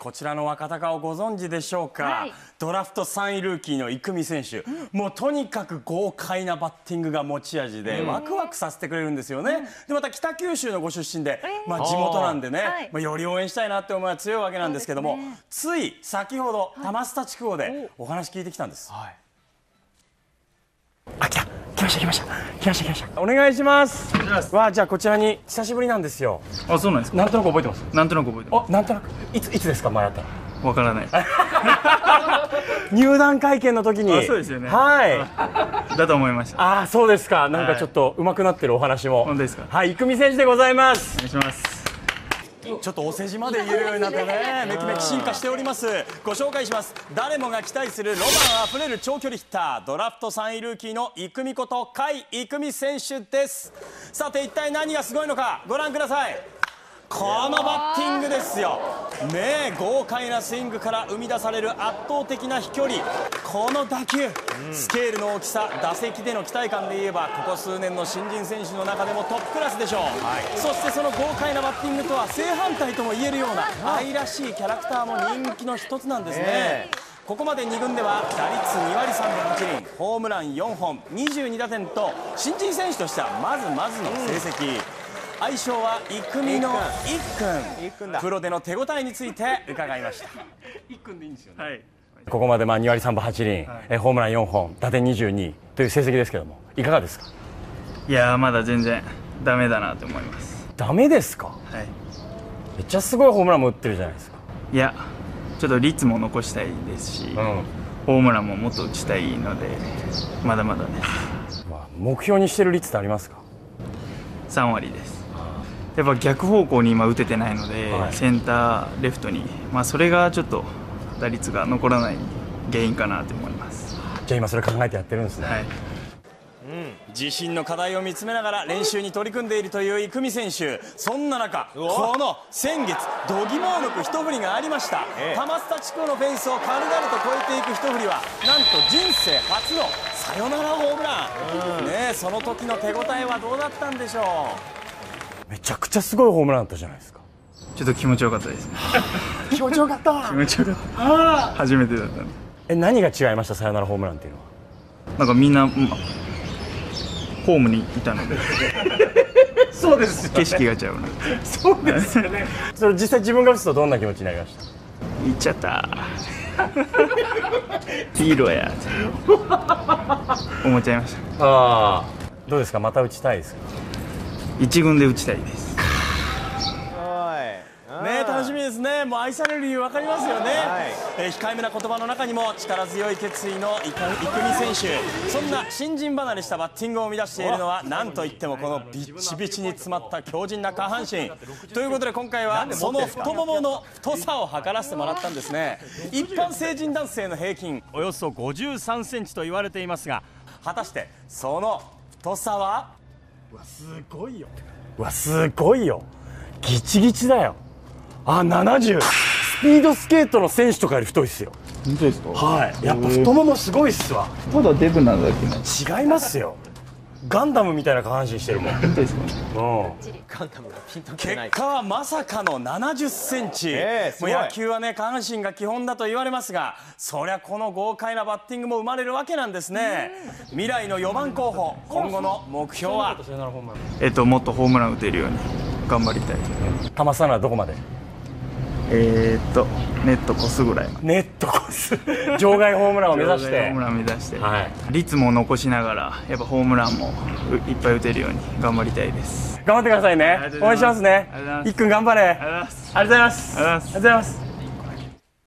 こちらの若鷹をご存知でしょうか、はい、ドラフト3位ルーキーの生見選手、うん、もうとにかく豪快なバッティングが持ち味で、ワクワクさせてくれるんですよね、うん、でまた北九州のご出身で、まあ、地元なんでね、はい、まあ、より応援したいなって思いは強いわけなんですけども、ね、つい先ほど玉下地区号でお話聞いてきたんです。はい、あ来た。来ました来ました。来ました来ました。お願いします。わあじゃあこちらに久しぶりなんですよ。あそうなんですなんとなく覚えてます？なんとなく覚えてます。なんとなく。いついつですか前あったら？わからない。入団会見の時に。そうですよね。はい。だと思いました。あそうですか。なんかちょっと上手くなってるお話も。本当ですか？はい生見選手でございます。お願いしますちょっとお世辞まで言えるようになってね。めきめき進化しております。ご紹介します。誰もが期待するロマンあふれる長距離ヒッタードラフト3位ルーキーの生見こと甲斐生見選手です。さて一体何がすごいのかご覧ください。このバッティングですよ。ね豪快なスイングから生み出される圧倒的な飛距離。この打球、スケールの大きさ打席での期待感で言えばここ数年の新人選手の中でもトップクラスでしょう、はい、そしてその豪快なバッティングとは正反対とも言えるような愛らしいキャラクターも人気の一つなんですね、えーここまで2軍では打率2割3分8厘ホームラン4本22打点と新人選手としてはまずまずの成績、うん愛称は育美の一君。プロでの手応えについて伺いました。一君でいいんですよね、はい、ここまでまあ2割3分8厘、はい、ホームラン4本。打点22という成績ですけどもいかがですか？いやまだ全然ダメだなと思います。ダメですか、はい、めっちゃすごいホームランも打ってるじゃないですか。いやちょっと率も残したいですし、うん、ホームランももっと打ちたいのでまだまだです、まあ、目標にしてる率ってありますか？3割です。やっぱ逆方向に今打ててないので、はい、センター、レフトに、まあ、それがちょっと打率が残らない原因かなと思いますじゃあ今それ考えてやってるんですね、はいうん、自身の課題を見つめながら練習に取り組んでいるという生見選手そんな中この先月度肝を抜く一振りがありました、ええ、玉スタ地区のフェンスを軽々と越えていく一振りはなんと人生初のサヨナラホームラン、うん、ねその時の手応えはどうだったんでしょうめちゃくちゃすごいホームランだったじゃないですかちょっと気持ちよかったですね気持ちよかった気持ちよかった初めてだったんでえ何が違いました？サヨナラホームランっていうのは。なんかみんな、ま、ホームにいたので。そうです景色が違うなそうですよね。それ実際自分が打つとどんな気持ちになりました？行っちゃった。ヒーローや。思っちゃいました。ああどうですか？また打ちたいですか？一軍で打ちたいです。ね楽しみですね。もう愛される理由分かりますよね、はい、えー、控えめな言葉の中にも力強い決意の生見選手。そんな新人離れしたバッティングを生み出しているのは何といってもこのビッチビチに詰まった強靭な下半身。ということで今回はその太ももの太さを測らせてもらったんですね。一般成人男性の平均およそ53センチと言われていますが果たしてその太さは？うわすごいよ。うわすごいよ。ギチギチだよあ70スピードスケートの選手とかより太いっすよ本当ですか？はいやっぱ太ももすごいっすわまだデブなんだっけ違いますよガンダムみたいな下半身してるもん。本当ですか？うん。ガンダムがピンと結果はまさかの70センチ。えー、もう野球はね下半身が基本だと言われますが、そりゃこの豪快なバッティングも生まれるわけなんですね。未来の4番候補、今後の目標は？えっともっとホームラン打てるように頑張りたい。玉さんはどこまで？えー、っとネット越すぐらい。ネット越す。場外ホームランを目指して。ホームランを目指して、はい、率も残しながらやっぱホームランもいっぱい打てるように頑張りたいです。頑張ってくださいね。応援しますね。いっくん頑張れ。ありがとうございます。ありがとうございます